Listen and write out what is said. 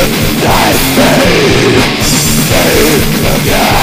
Die, me! Save!